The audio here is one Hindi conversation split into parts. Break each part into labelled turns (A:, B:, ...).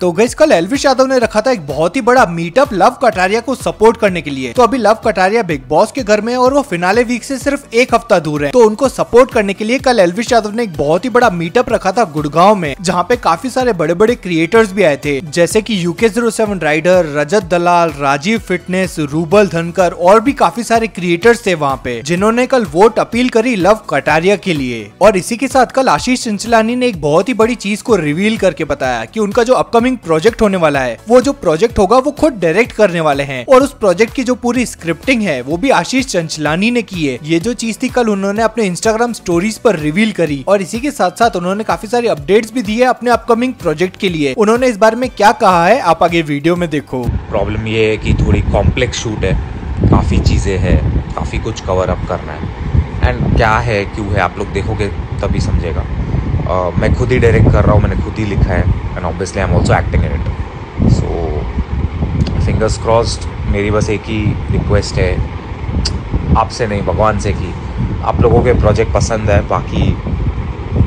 A: तो गई कल एलविश यादव ने रखा था एक बहुत ही बड़ा मीटअप लव कटारिया को सपोर्ट करने के लिए। तो अभी लव कटारिया बिग बॉस के घर में और वो फिनाले वीक से सिर्फ़ एक हफ़्ता दूर है। तो उनको सपोर्ट करने के लिए कल एलविश यादव ने एक बहुत ही बड़ा मीटअप रखा था गुड़गांव में, जहाँ पे काफ़ी सारे बड़े बड़े क्रिएटर्स भी आए थे। जैसे की UK zero seven rider Rajat Dalal Rajeev fitness Rubal Dhankar और भी काफ़ी सारे क्रिएटर्स थे वहाँ पे, जिन्होंने कल वोट अपील करी लव कटारिया के लिए। और इसी के साथ कल आशीष चिंचलानी ने एक बहुत ही बड़ी चीज़ को रिवील करके बताया की उनका जो अपकमिंग प्रोजेक्ट होने वाला है। वो जो प्रोजेक्ट होगा, वो खुद डायरेक्ट करने वाले हैं। और उस प्रोजेक्ट की जो पूरी स्क्रिप्टिंग है, वो भी आशीष चंचलानी ने की है। ये जो चीज़ थी, कल उन्होंने अपने इंस्टाग्राम स्टोरीज पर रिवील करी। और इसी के साथ साथ उन्होंने काफ़ी सारी अपडेट्स भी दी है अपने अपकमिंग प्रोजेक्ट के लिए। उन्होंने इस बारे में क्या कहा है, आप आगे वीडियो में देखो।
B: प्रॉब्लम ये है कि थोड़ी कॉम्प्लेक्स शूट है। काफ़ी चीज़ें है, काफ़ी कुछ कवर अप करना है। एंड क्या है, क्यों है, आप लोग देखोगे, तभी समझेगा। मैं खुद ही डायरेक्ट कर रहा हूँ, मैंने खुद ही लिखा है and obviously I am also acting in it so fingers crossed मेरी बस एक ही रिक्वेस्ट है, आपसे नहीं, भगवान से कि आप लोगों के प्रोजेक्ट पसंद है, बाकी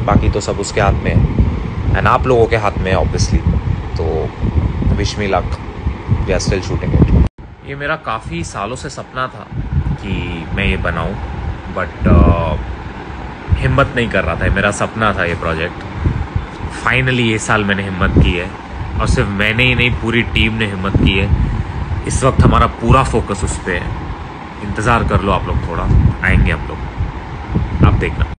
B: बाकी तो सब उसके हाथ में है। एंड आप लोगों के हाथ में है ऑब्वियसली तो wish me luck we are still shooting it ये मेरा काफ़ी सालों से सपना था कि मैं ये बनाऊँ बट हिम्मत नहीं कर रहा था, मेरा सपना था ये प्रोजेक्ट फाइनली ये साल मैंने हिम्मत की है, और सिर्फ़ मैंने ही नहीं, पूरी टीम ने हिम्मत की है। इस वक्त हमारा पूरा फोकस उस पर है। इंतज़ार कर लो आप लोग थोड़ा, आएँगे हम लोग। आप देखना।